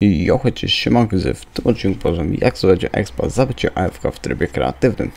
Jo, chociaż siemanko, w tym odcinku powiem jak zdobyć expa za bycie AFK w trybie kreatywnym.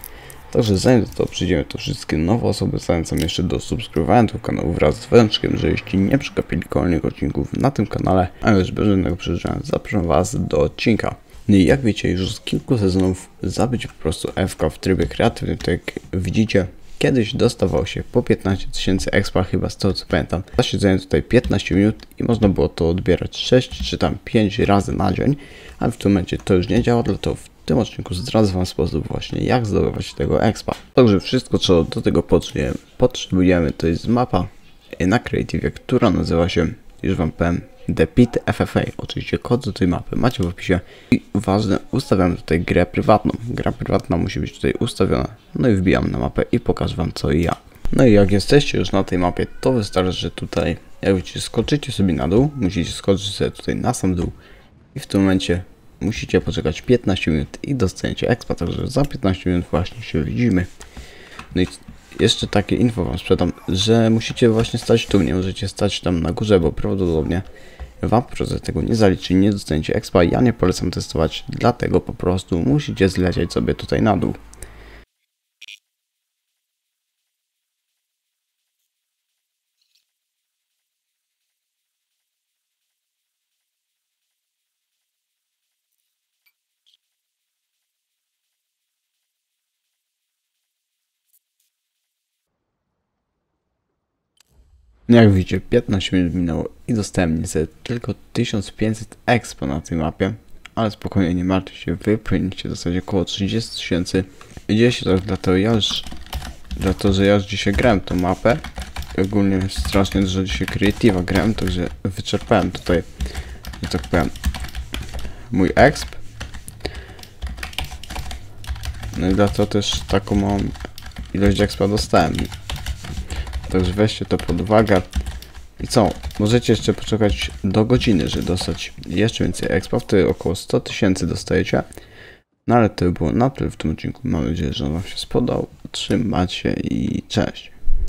Także zanim do tego przyjdziemy, to wszystkie nowe osoby zachęcam jeszcze do subskrybowania tego kanału wraz z węczkiem, że jeśli nie przegapili kolejnych odcinków na tym kanale, a już bez żadnego przedłużenia, zapraszam was do odcinka. No i jak wiecie, już z kilku sezonów zabyć po prostu AFK w trybie kreatywnym, tak jak widzicie, Kiedyś dostawał się po 15 tysięcy expa, chyba z tego co pamiętam. Za siedzenie tutaj 15 minut i można było to odbierać 6 czy tam 5 razy na dzień, ale w tym momencie to już nie działa, dlatego w tym odcinku zdradzę Wam sposób właśnie jak zdobywać tego expa. Także wszystko co do tego potrzebujemy, potrzebujemy to jest mapa na Creative, która nazywa się, już Wam powiem, The Pit FFA. Oczywiście kod do tej mapy macie w opisie. I ważne, ustawiamy tutaj grę prywatną. Gra prywatna musi być tutaj ustawiona. No i wbijam na mapę i pokażę wam co i. No i jak jesteście już na tej mapie, to wystarczy, że tutaj, jak widzicie, skoczycie sobie na dół. Musicie skoczyć sobie tutaj na sam dół. I w tym momencie musicie poczekać 15 minut i dostaniecie expa. Także za 15 minut właśnie się widzimy. No i jeszcze takie info wam sprzedam, że musicie właśnie stać tu, nie możecie stać tam na górze, bo prawdopodobnie wam procent tego nie zaliczy, nie dostaniecie expa. Ja nie polecam testować, dlatego po prostu musicie zlecieć sobie tutaj na dół. Jak widzicie, 15 minut minęło i dostałem niestety tylko 1500 expo na tej mapie, ale spokojnie, nie martwcie się, wy powinniście dostać około 30 tysięcy. Dzieje się tak dlatego ja już, dlatego że ja już dzisiaj grałem tą mapę. Ogólnie strasznie dużo dzisiaj creative'a grałem, także wyczerpałem tutaj, że tak powiem, mój exp. No i dlatego też taką małą ilość expa dostałem. Także weźcie to pod uwagę. I co? Możecie jeszcze poczekać do godziny, żeby dostać jeszcze więcej expa. Wtedy około 100 tysięcy dostajecie. No ale to by było na tyle w tym odcinku. Mam nadzieję, że on Wam się spodobał. Trzymajcie i cześć.